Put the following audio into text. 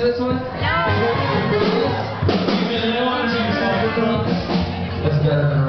to this one? No. Let's get it.